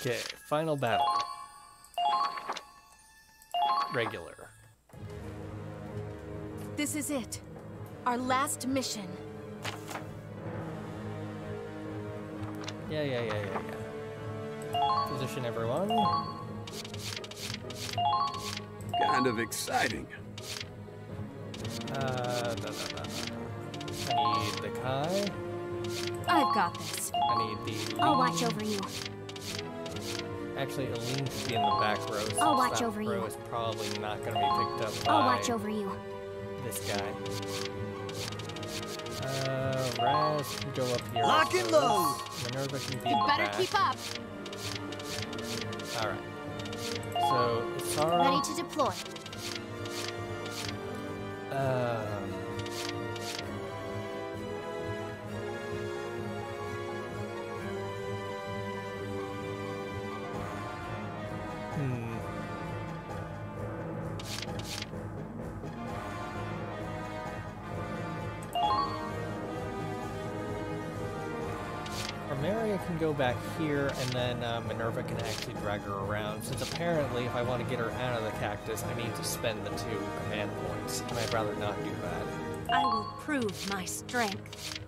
Okay, final battle. Regular. This is it. Our last mission. Yeah, yeah, yeah, yeah, yeah. Position everyone. Kind of exciting. Uh, da, da, da, da. I need the Kai. I've got this. I need the. I'll watch over you. Actually, Aline should be in the back row. Since I'll watch that over row you. is probably not going to be picked up I'll watch over you. this guy. Uh, Raz can go up here. Lock and suppose. load. Minerva can be You in the better back. keep up. All right. So Sara. Ready to deploy. Um, back here, and then uh, Minerva can actually drag her around, since apparently if I want to get her out of the cactus, I need to spend the two command points, and I'd rather not do that. I will prove my strength.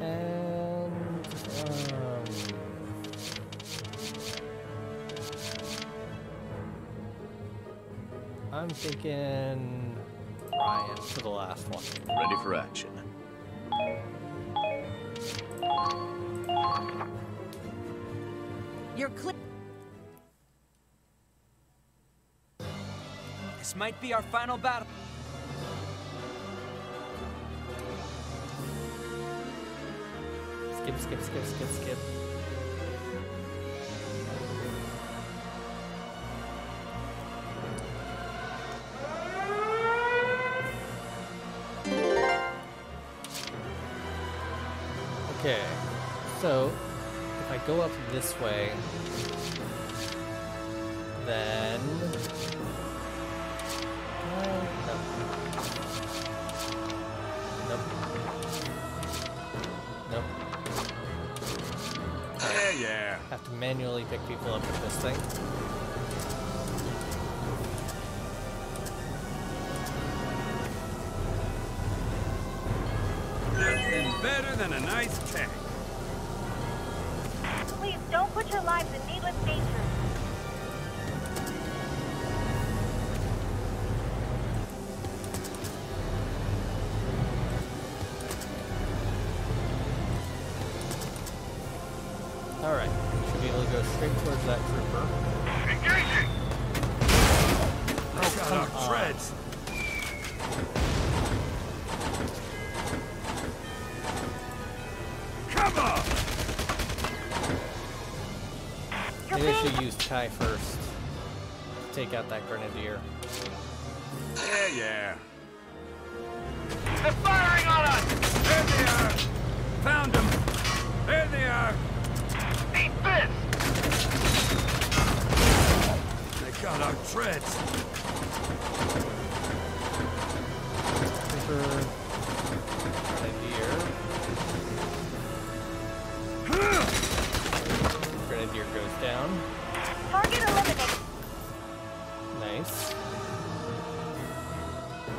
And um, I'm thinking This might be our final battle. Skip, skip, skip, skip, skip. Okay, so if I go up this way, then. Than a nice tank. Should use Kai first. Take out that grenadier. Yeah, yeah.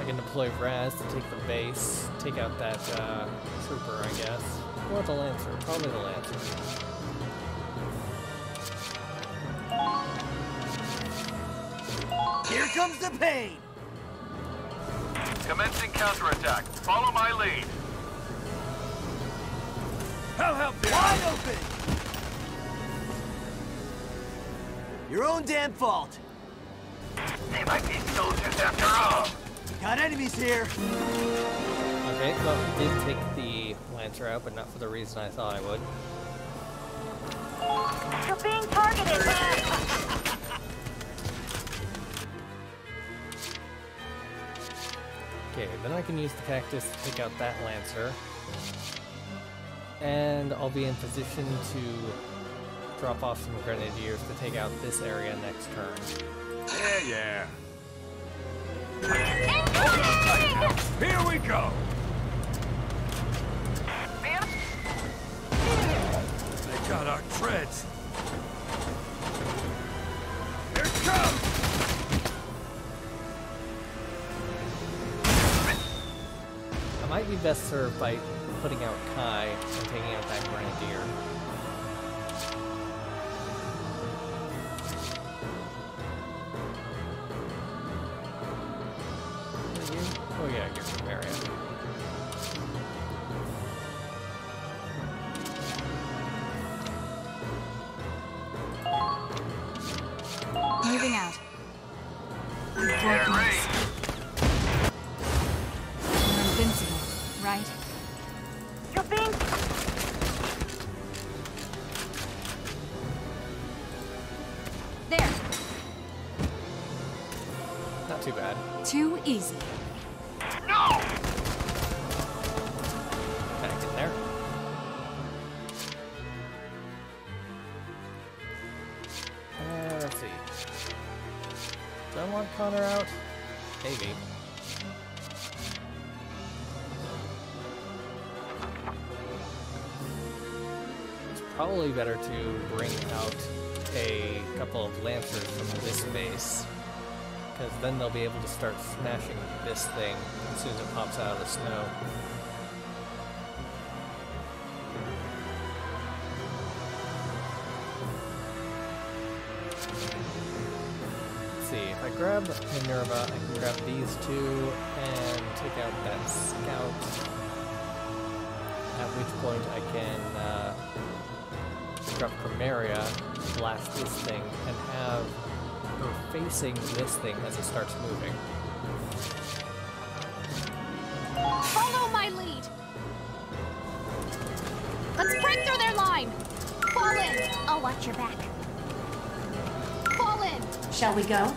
I can deploy Raz to take the base, take out that uh, trooper, I guess. Or the Lancer, probably the Lancer. Here comes the pain! Commencing counterattack. Follow my lead. I'll help you! Wide open! Your own damn fault. They might be soldiers after all. Got enemies here. Okay, well, we did take the Lancer out, but not for the reason I thought I would. You're being targeted. Okay, then I can use the cactus to take out that Lancer. And I'll be in position to drop off some Grenadiers to take out this area next turn. Yeah, yeah. Here we go! They got our treads. Here comes! I might be best served by putting out Kai and taking out that Grenadier. Not too bad. Too easy. No! Kinda there. Uh, let's see. Do I want Connor out? Maybe. It's probably better to bring out a couple of lancers from this base. Because then they'll be able to start smashing this thing as soon as it pops out of the snow. Let's see, if I grab Minerva, I can grab these two and take out that scout. At which point I can uh, grab Primaria, blast this thing, and have facing this thing as it starts moving. Follow my lead. Let's break through their line. Fall in. I'll watch your back. Fall in. Shall we go?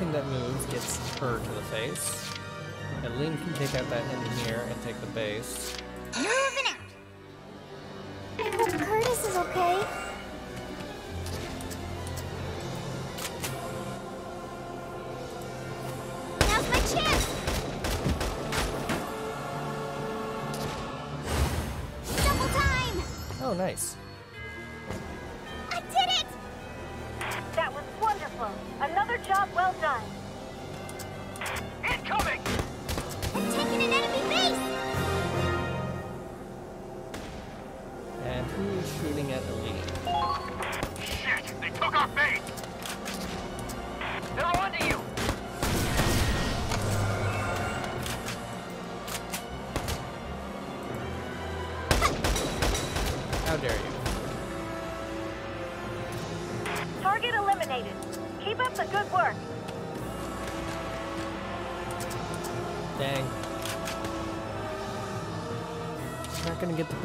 Anything that moves gets her to the face. And Lean can take out that engineer and take the base.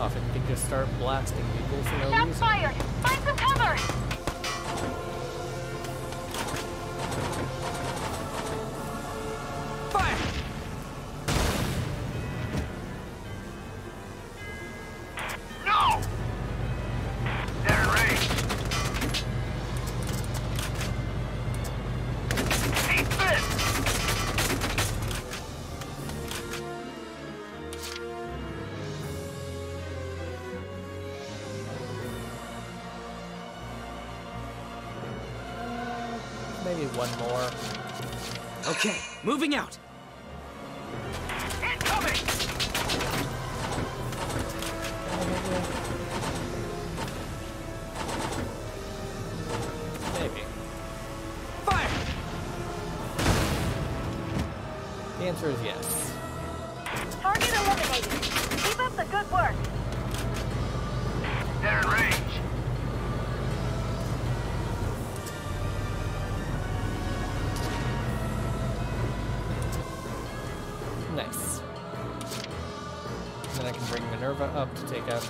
off and can just start blasting people. So Shots fired! Find some cover!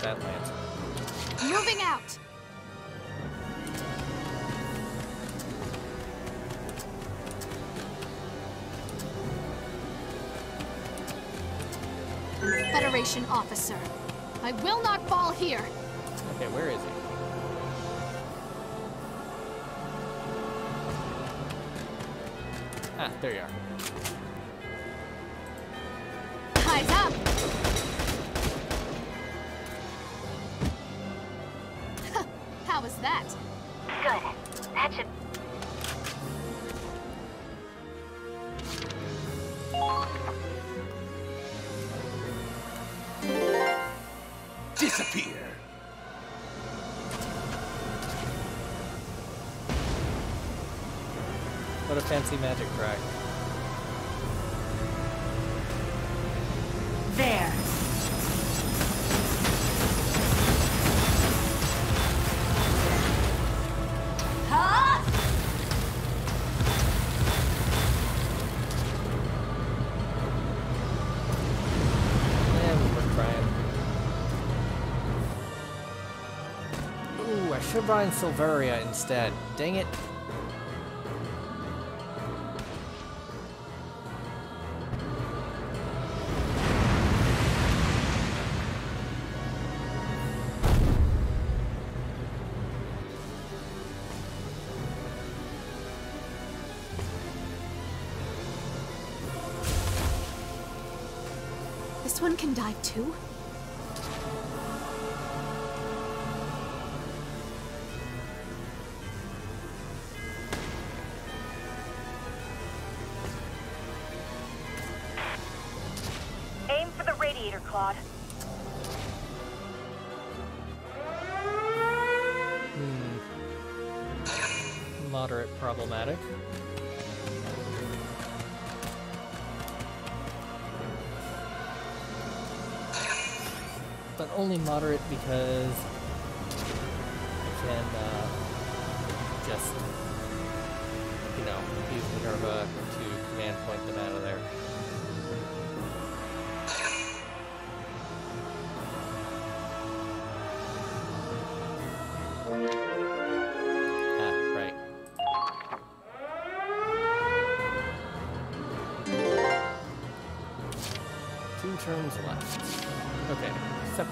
that lands. Moving out! Federation officer, I will not fall here! How was that? Good. That should... Disappear! What a fancy magic crack. Brian Silveria instead. Dang it. This one can die too? problematic. But only moderate because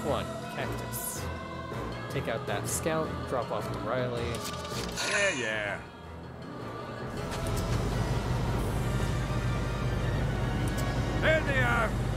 one, Cactus. Take out that scout, drop off the Riley. Yeah, yeah. There they are!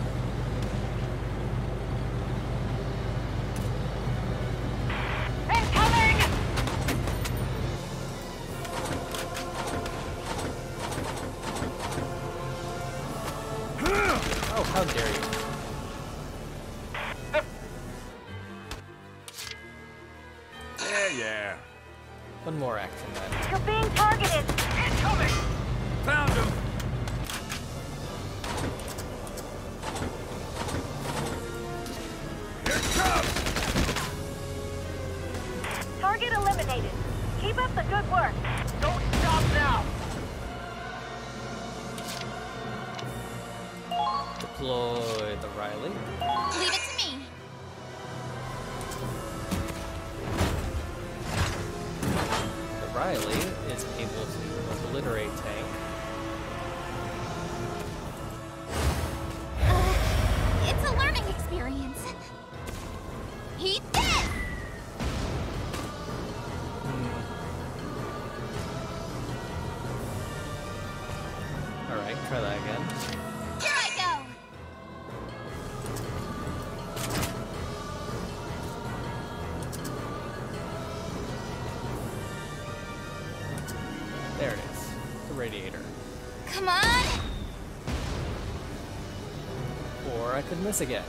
I could miss again.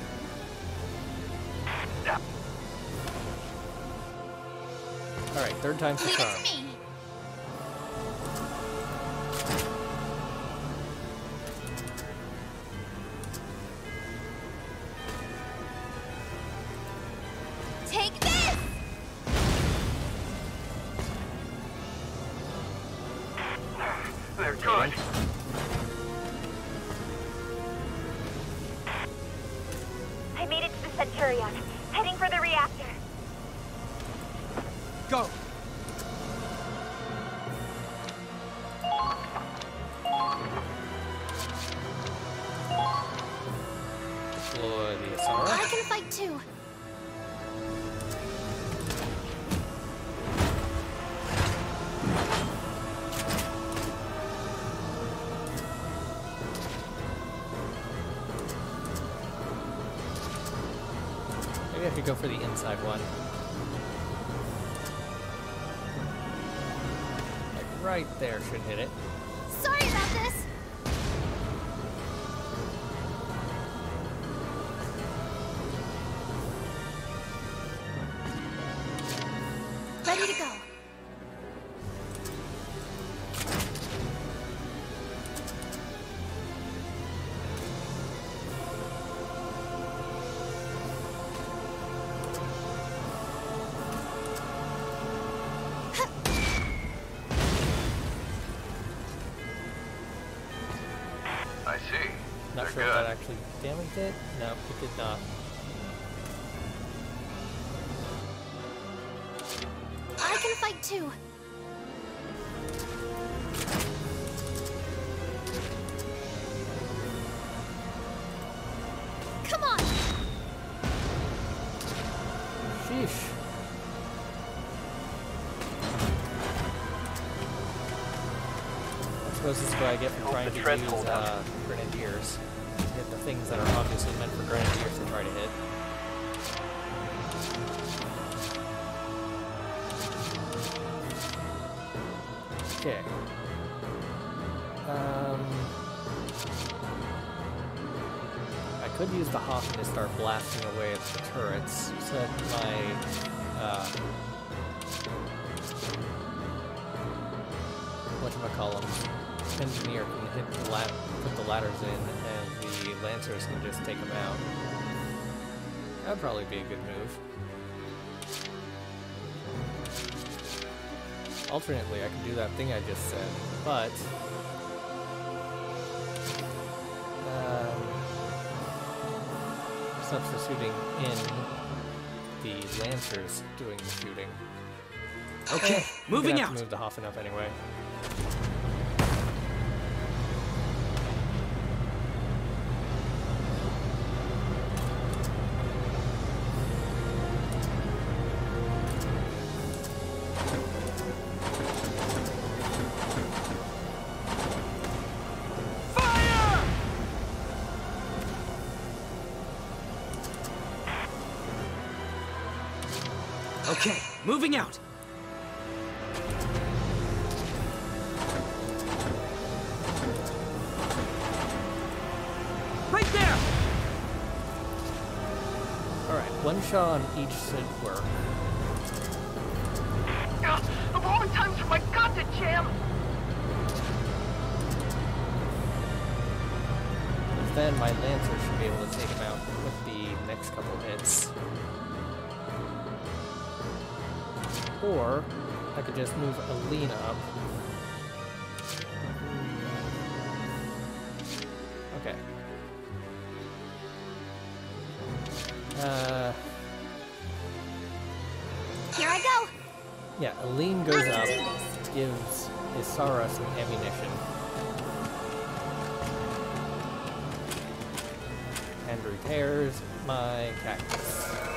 Alright, third time's the charm. The inside. Like right there should hit it. No, not. I can fight too. Come on! Sheesh. I suppose this is what I get for trying to treads use hold up. uh, grenadiers. Hit the things that are obviously meant for grenadiers could use the Hoffman to start blasting away at the turrets, so that my uh, whatchamacallem, engineer can hit the la- put the ladders in, and the lancers can just take them out. That'd probably be a good move. Alternately, I could do that thing I just said, but substituting in the lancers doing the shooting. Okay, moving out! to move the up anyway. Moving out! Right there! Alright, one shot on each should work. Ugh, of all the times for my god to jam! Then my lancer should be able to take him out with the next couple hits. or I could just move Alina up. Okay. Uh... Here I go! Yeah, Aline goes up, gives Isara some ammunition. And repairs my cactus.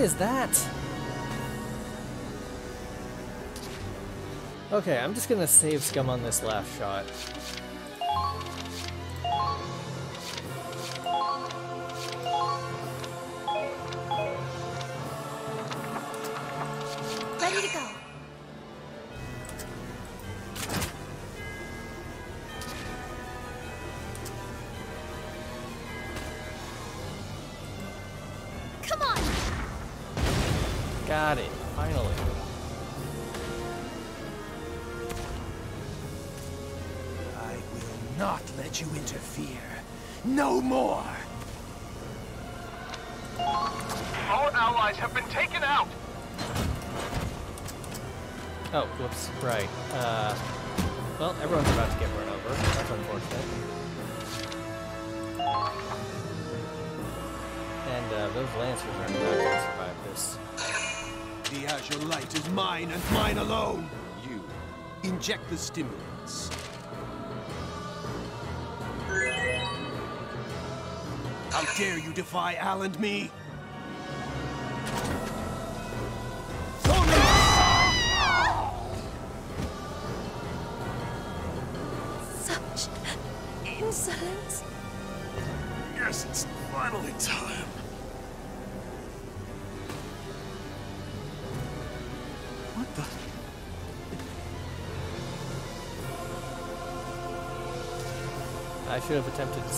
Is that? Okay, I'm just gonna save scum on this last shot. Got it, finally. I will not let you interfere. No more! Our allies have been taken out. Oh, whoops, right. Uh, well, everyone's about to get run over. That's unfortunate. And uh, those lancers are not going to survive this. The azure light is mine and mine alone! You, inject the stimulants. How dare you defy Al and me?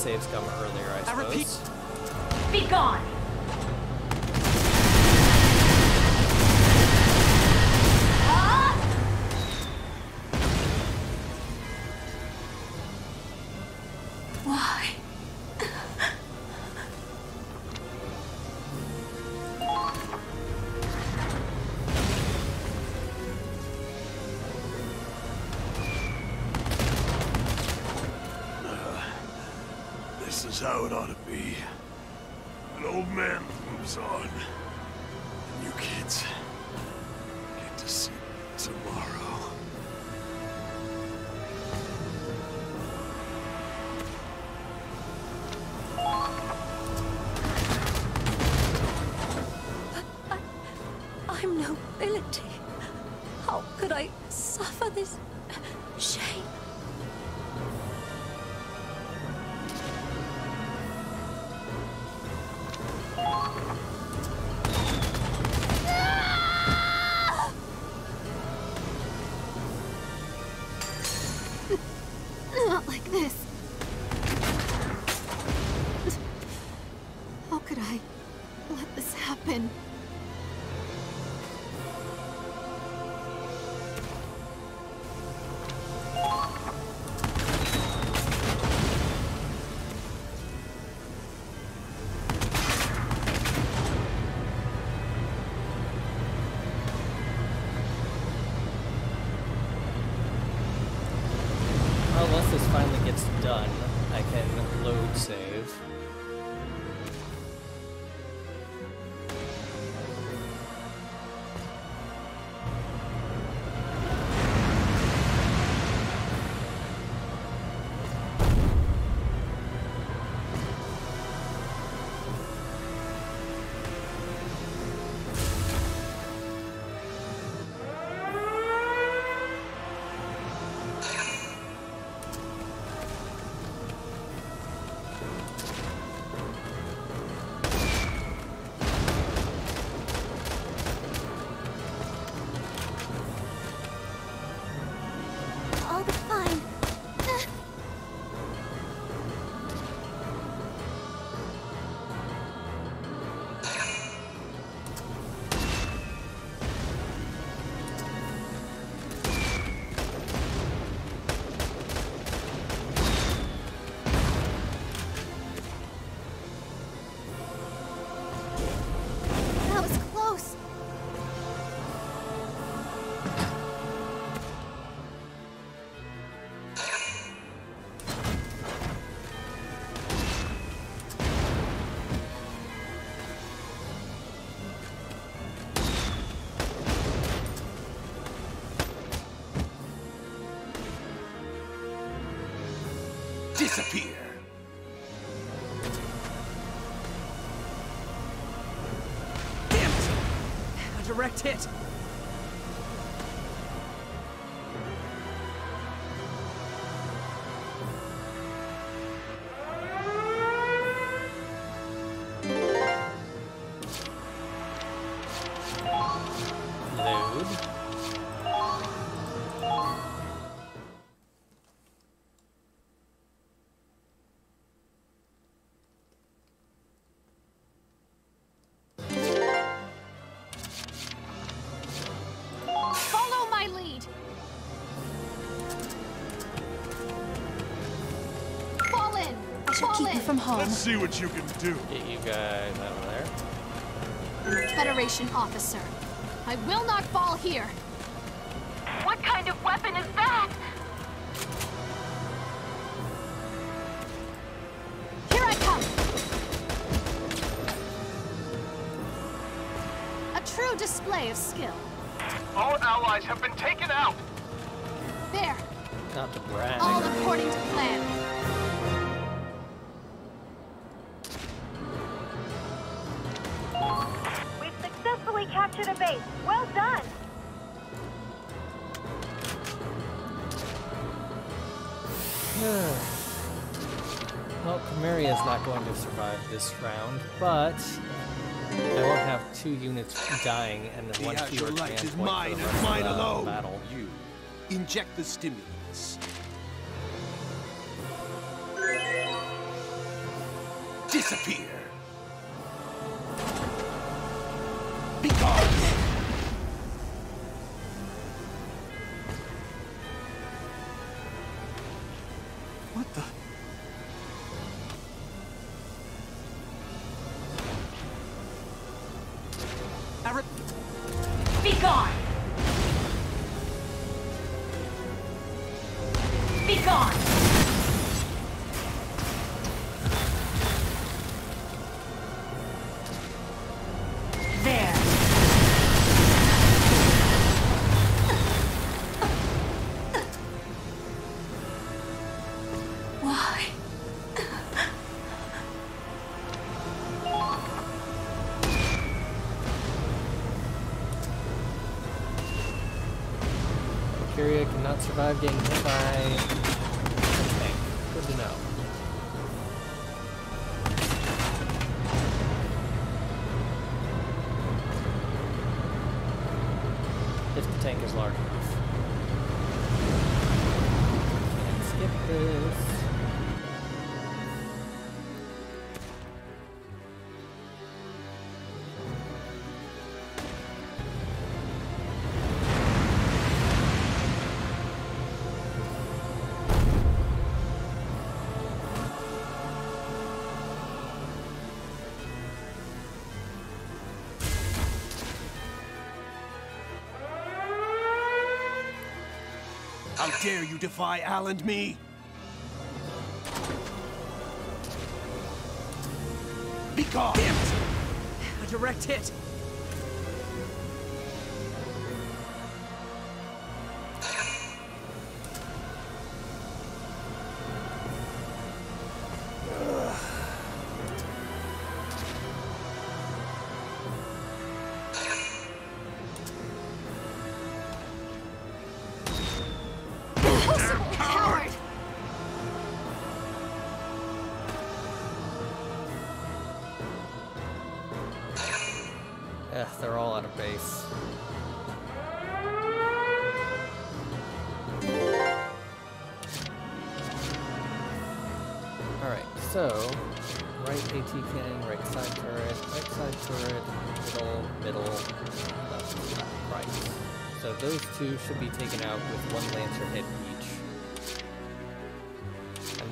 Attempted to earlier, I I suppose. repeat- how it ought to be. Direct hit. Should Fall keep in. you from harm. Let's see what you can do. Get you guys out of there. Federation officer. I will not fall here. Successfully captured a base. Well done. well, Camarilla is not going to survive this round, but I won't have two units dying and then one The fewer actual command is point mine for the rest mine of the alone. battle. You inject the stimulants. Disappear. Survive getting hit How dare you defy Al and me? Be gone. Damn it! A direct hit.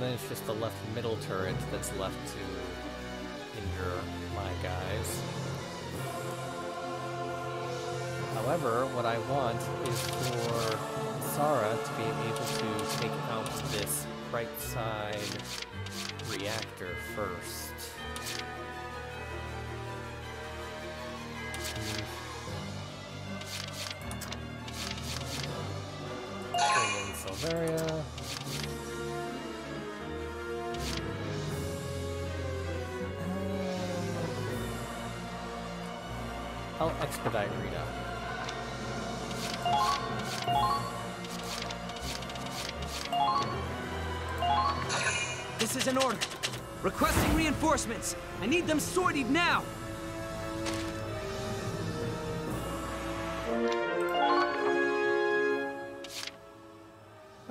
And then it's just the left middle turret that's left to injure my guys. However, what I want is for Sara to be able to take out this right side reactor first. Bring in Selvaria. I'll expedite Rita. This is an order. Requesting reinforcements. I need them sortied now.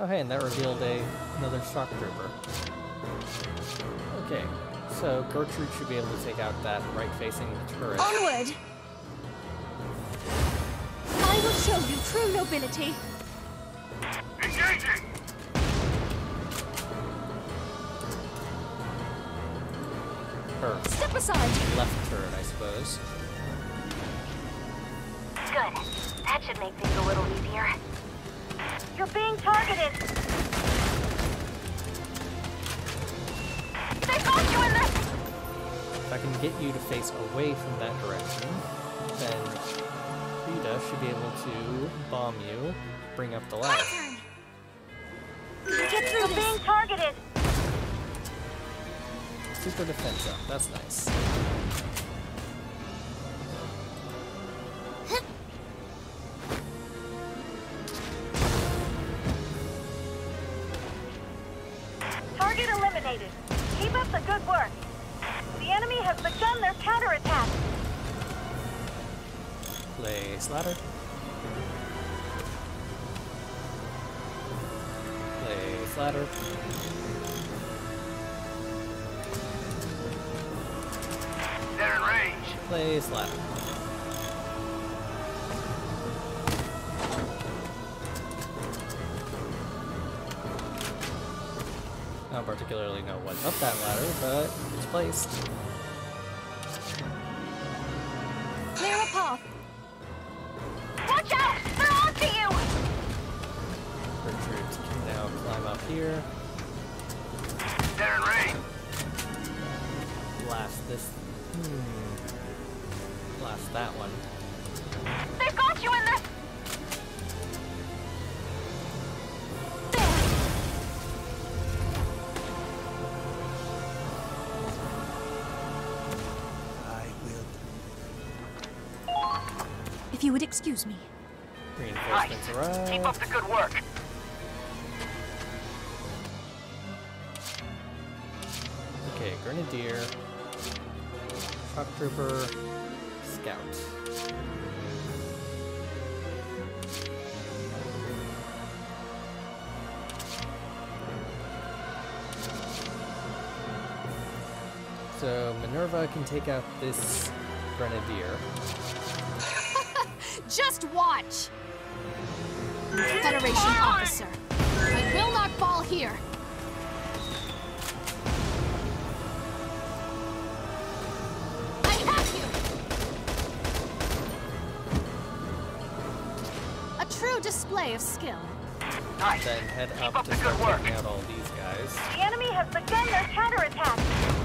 Oh hey, and that revealed a another shock trooper. Okay, so Gertrude should be able to take out that right-facing turret. Onward! I will show you true nobility. Engaging! Or Step aside. left turret, I suppose. Good. That should make things a little easier. You're being targeted. They got you in this! If I can get you to face away from that direction, then Rita should be able to bomb you, bring up the ladder. Get through You're being targeted. Super defense up, that's nice. This. Hmm. Blast that one. They've got you in this! I will. If you would excuse me. Reinforcements Nice. arrive. Keep up the good work. Okay, Grenadier, Shock Trooper, Scout. So Minerva can take out this Grenadier. Just watch! Federation officer. I will not fall here. Of skill. Nice. Then head up up to start good work. taking out all these guys. The enemy has begun their counterattack.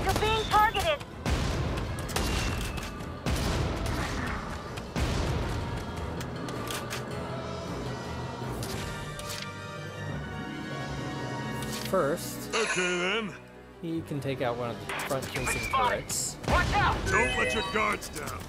You're being targeted. First, Okay then. he can take out one of the front-facing spotted. turrets. Watch out! Don't let your guards down.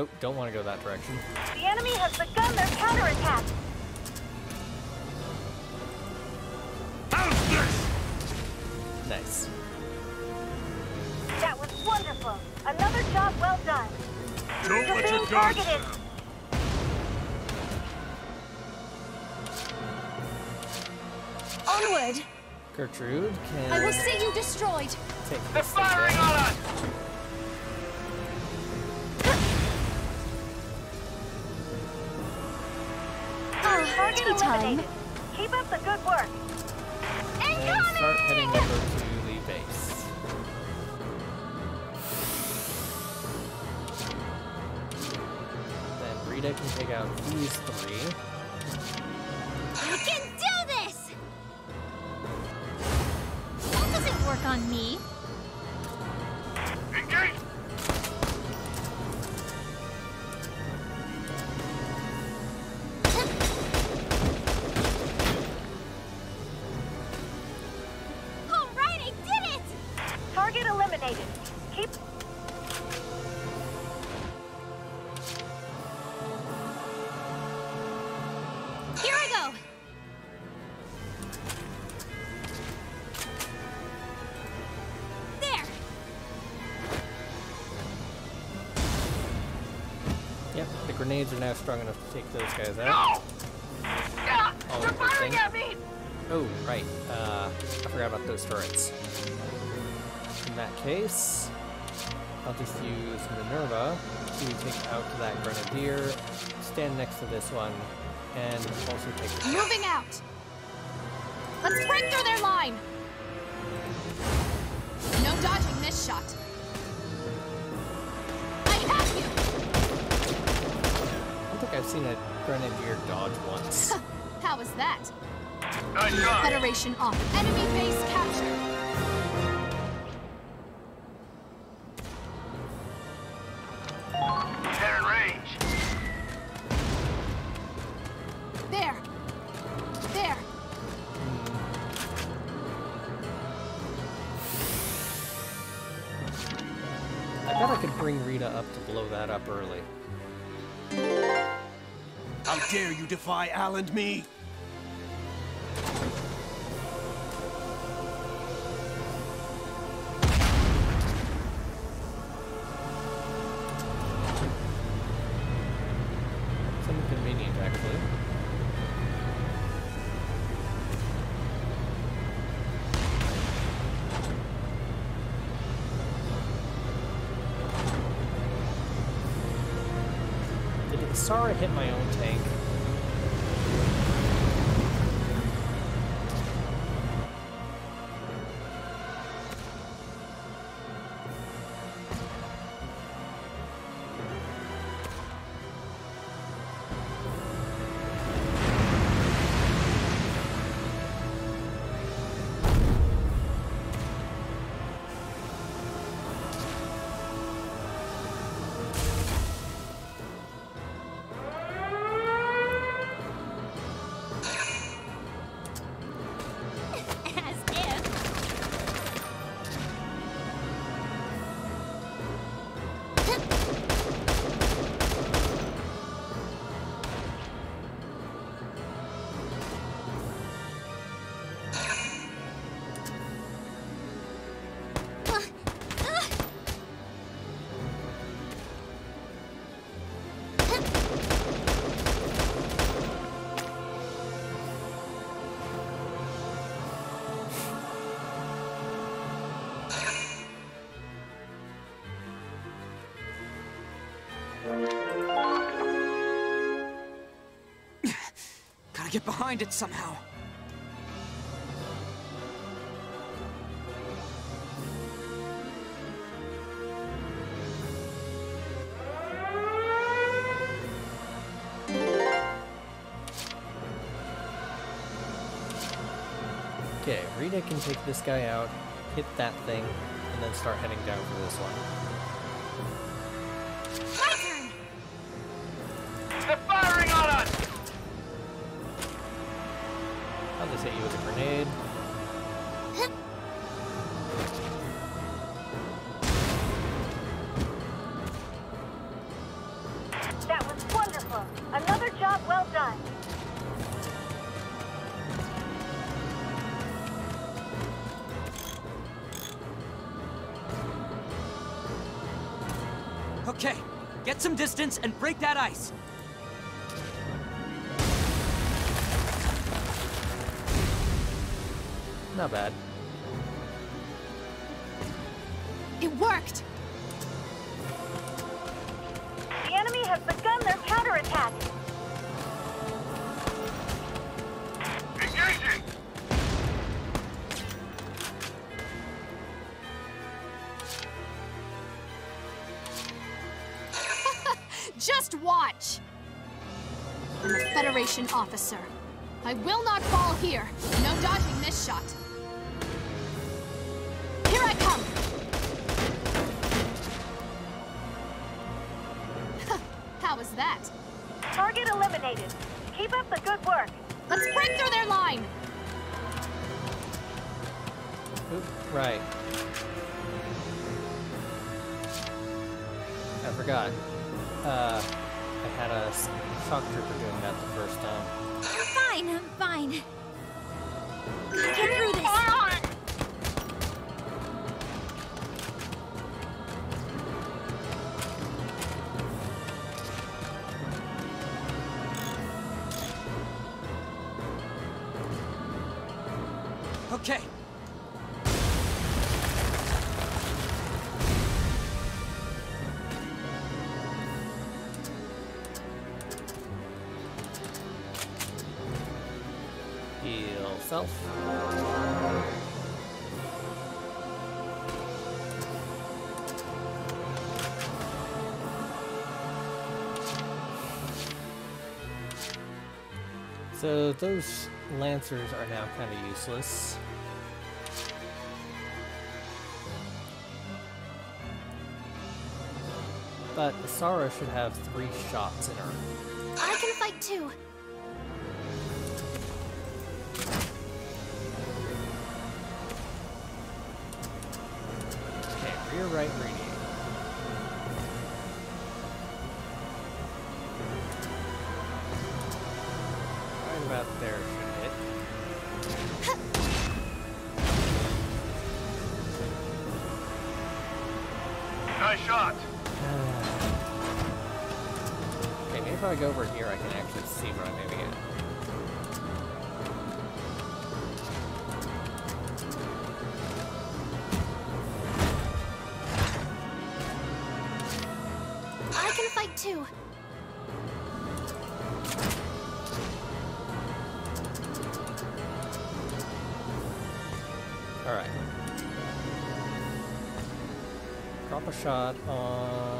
Oh, don't want to go that direction. The enemy has begun their counterattack. Nice. That was wonderful. Another job well done. Don't You're let your being targeted. down. Onward! Gertrude can I will see you destroyed. take They're firing down. on us! Target tea time. eliminated. Keep up the good work. and start heading over to the base. Then Rita can take out these three. I can do this! That doesn't work on me. Grenades are now strong enough to take those guys out. No! Oh, they're firing at me! Oh, right. Uh, I forgot about those turrets. In that case, I'll just use Minerva to take out that grenadier, stand next to this one, and also take Moving out. Let's break through their line. No dodging this shot. I've seen a grenadier dodge once. How was that? Nice! Federation off. Enemy base captured. Defy Al and me? Gotta get behind it somehow. Okay, Rita can take this guy out, hit that thing, and then start heading down for this one. Get distance and break that ice. Not bad. Oop, right. I forgot. Uh, I had a shock trooper doing that the first time. I'm fine, I'm fine. Get through this. So those lancers are now kind of useless. But Asara should have three shots in her. I can fight too! Alright. Drop a shot on...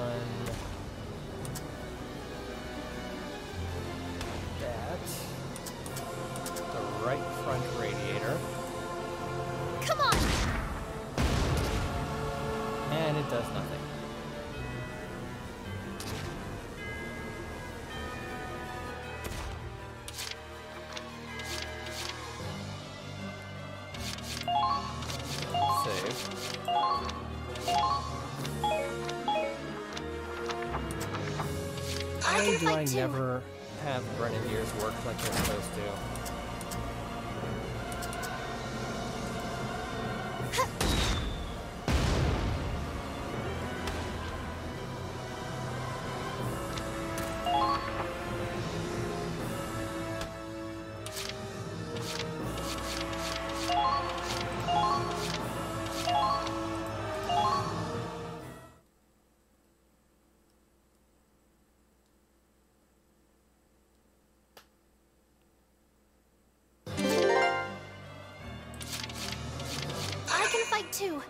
never have grenadiers work like they're supposed to. too.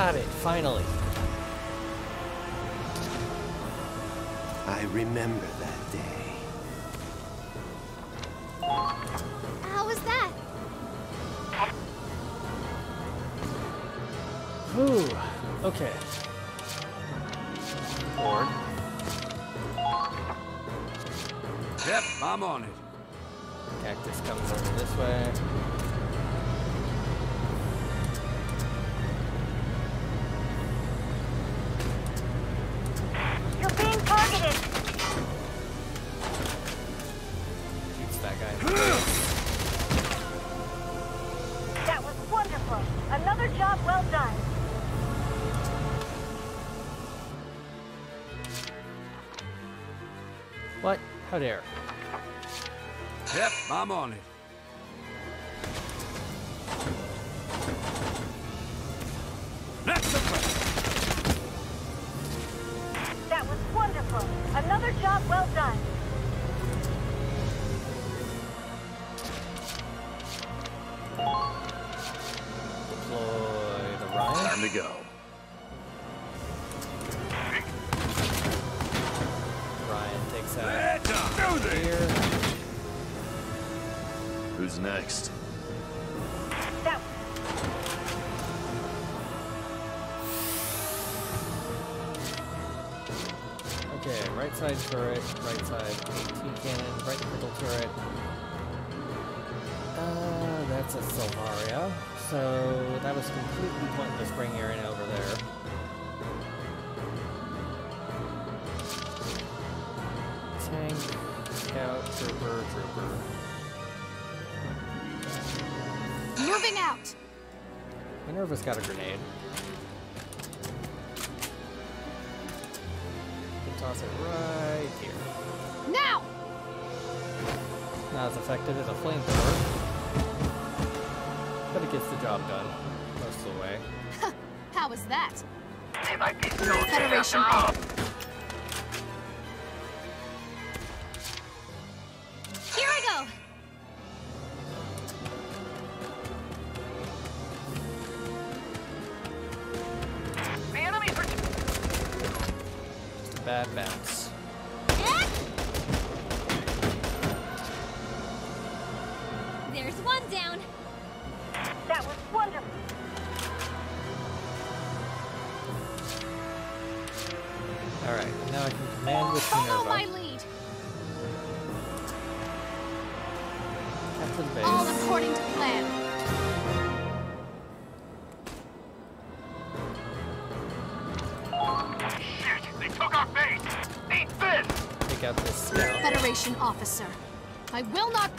Got it, finally. I remember How dare? Yep, I'm on it. That's a Selvaria. So that was completely pointless bringing her in over there. Tank, scout, trooper, trooper. Moving out. Minerva's got a grenade. Can toss it right here. Now! Not as effective as a flamethrower, but it gets the job done most of the way. How was that? They might be soldiers Federation after all. off. Officer. I will not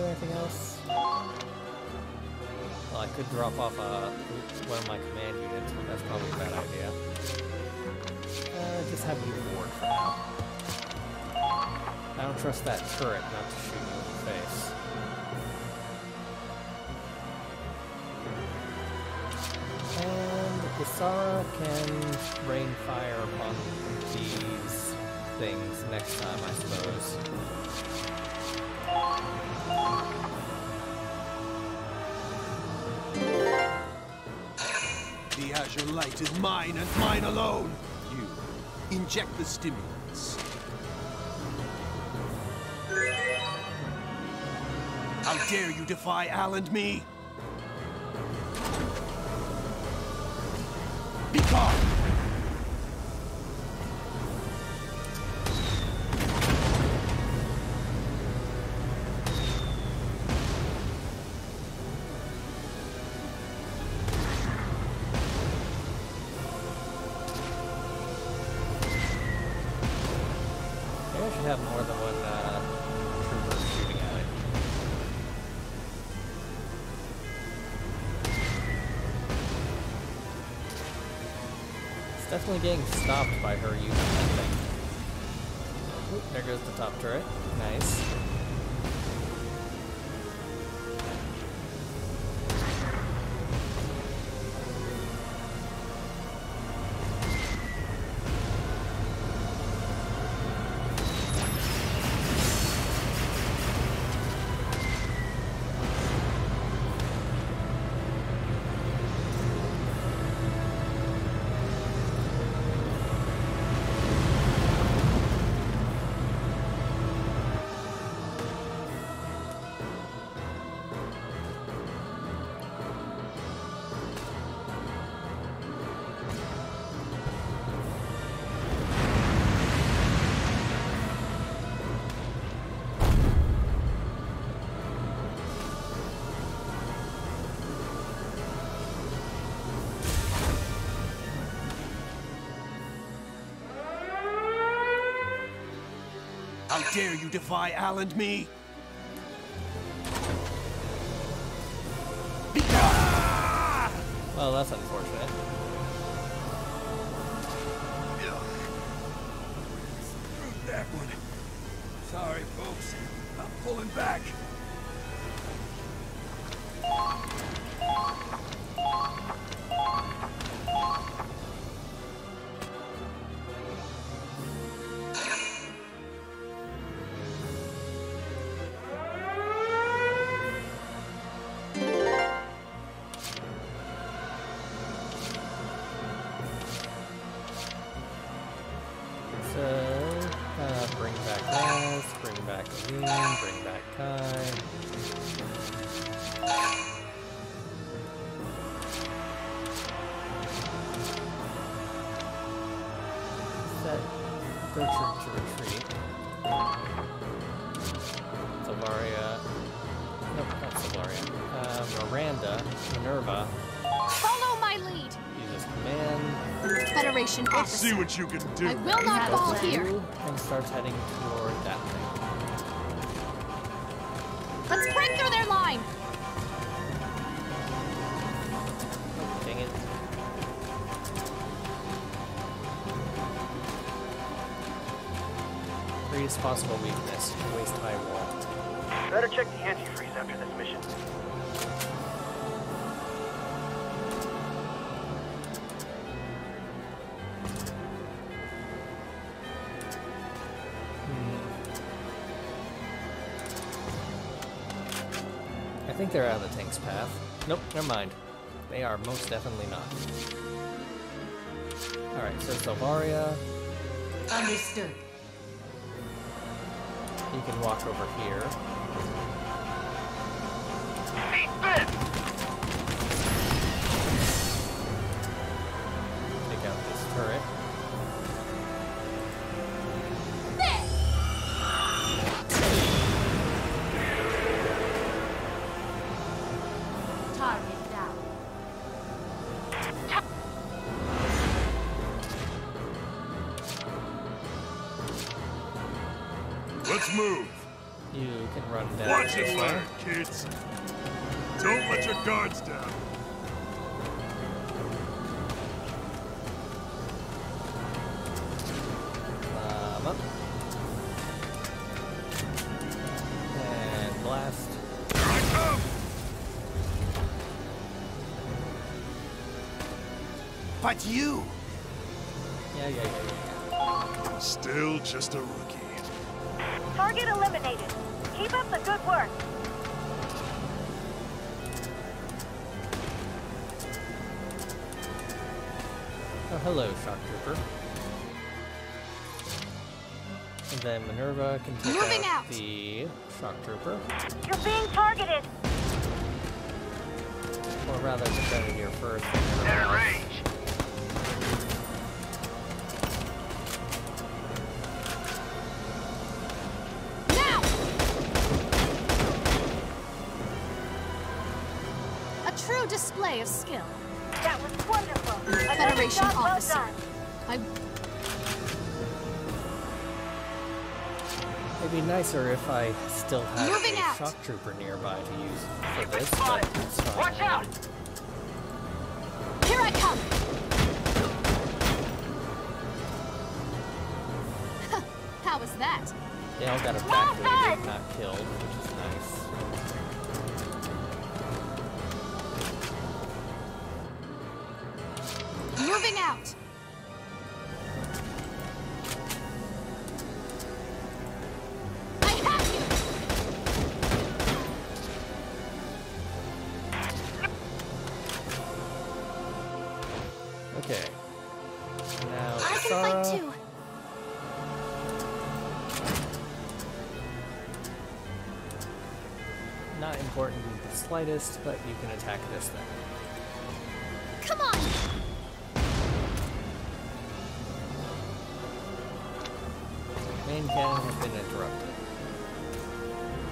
do anything else? Well, I could drop off uh, one of my command units, but that's probably a bad idea. Uh, just have you board for now. I don't trust that turret not to shoot you in the face. And Isara can rain fire upon these things next time, I suppose. The azure light is mine and mine alone. You inject the stimulants. How dare you defy Al and me? Definitely getting stopped by her using that thing. Oop, there goes the top turret. Dare you defy Al and me? Well, that's unfortunate. Federation Let's see what you can do. I will not fall goes here. and starts heading toward that thing. Let's break through their line. Dang it. Greatest possible weakness, waist high wall. Better check the antifreeze after this mission. Think they're out of the tank's path. Nope, never mind. They are most definitely not. Alright, so Selvaria, Understood. you can walk over here. But you! Yeah, yeah, yeah, yeah, yeah. Still just a rookie. Target eliminated. Keep up the good work. Oh, hello, Shock Trooper. And then Minerva can take Moving out, out. the shock trooper, You're being targeted. or rather the Grenadier first. They're display of skill. That was wonderful. Hmm. Another Federation job well officer. done. I It'd be nicer if I still had Moving a out. shock trooper nearby to use for this, but it's fine. Watch out! here I come. That? They all got evacuated, done. not killed, slightest, but you can attack this thing. Come on. Main cannon has been interrupted.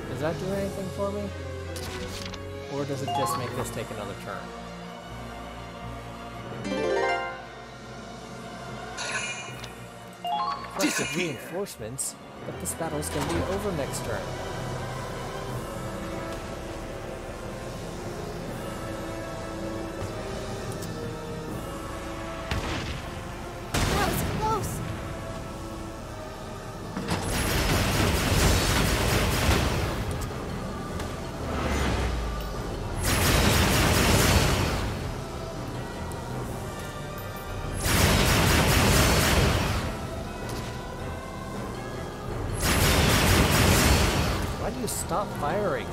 Does that do anything for me? Or does it just make this take another turn? Disappear. reinforcements, but this battle's gonna be over next turn. Firing?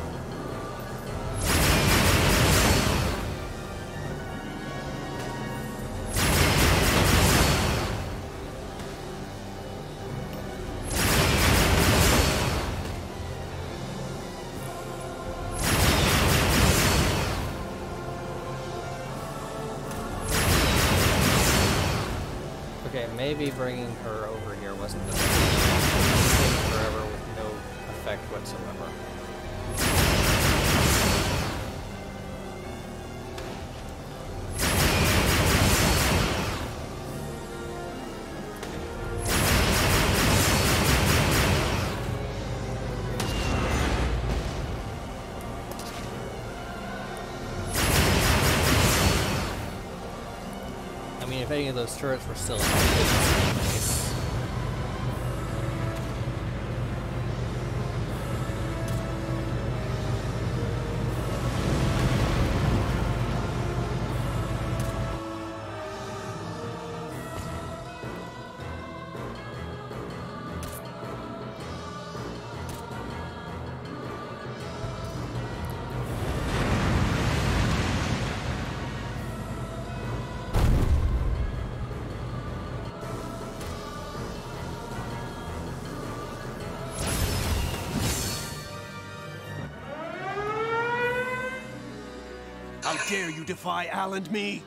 Okay, maybe bringing her over here wasn't the best. Forever with no effect whatsoever. If any of those turrets were still dare you defy Al and me?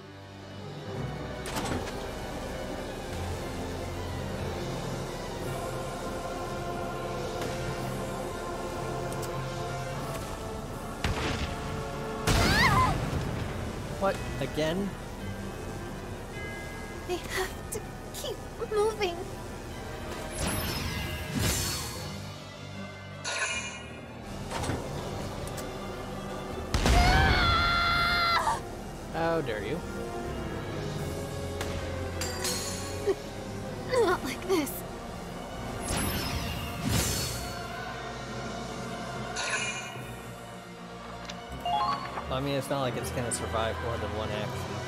What? Again? They have to keep moving. You? Not like this. I mean, it's not like it's gonna survive more than one action.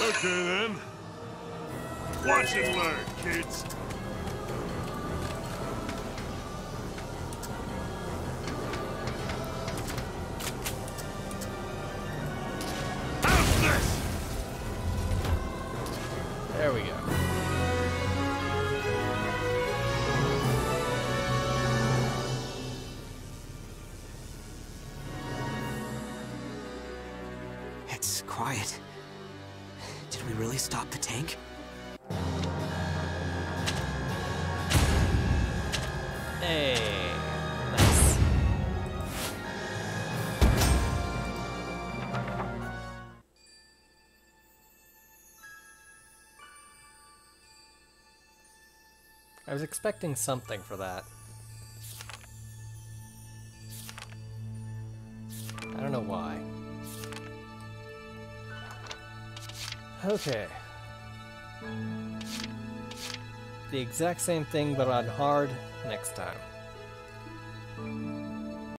Okay then. Watch and learn, kids. I was expecting something for that. I don't know why. Okay. The exact same thing, but on hard next time.